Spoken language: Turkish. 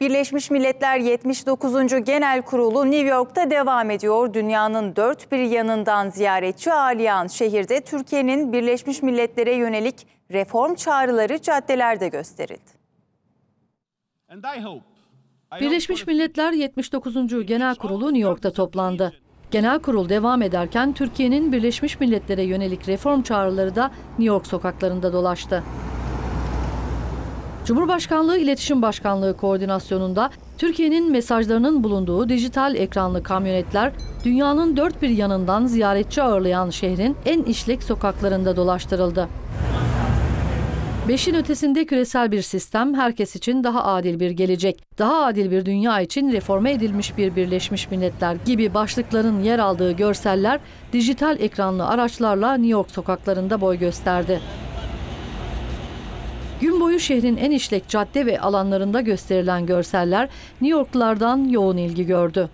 Birleşmiş Milletler 79. Genel Kurulu New York'ta devam ediyor. Dünyanın dört bir yanından ziyaretçi ağırlayan şehirde Türkiye'nin Birleşmiş Milletler'e yönelik reform çağrıları caddelerde gösterildi. Birleşmiş Milletler 79. Genel Kurulu New York'ta toplandı. Genel kurul devam ederken Türkiye'nin Birleşmiş Milletler'e yönelik reform çağrıları da New York sokaklarında dolaştı. Cumhurbaşkanlığı İletişim Başkanlığı koordinasyonunda Türkiye'nin mesajlarının bulunduğu dijital ekranlı kamyonetler dünyanın dört bir yanından ziyaretçi ağırlayan şehrin en işlek sokaklarında dolaştırıldı. Beşin ötesinde küresel bir sistem, herkes için daha adil bir gelecek, daha adil bir dünya için reforme edilmiş bir Birleşmiş Milletler gibi başlıkların yer aldığı görseller dijital ekranlı araçlarla New York sokaklarında boy gösterdi. Gün boyu şehrin en işlek cadde ve alanlarında gösterilen görseller New Yorklulardan yoğun ilgi gördü.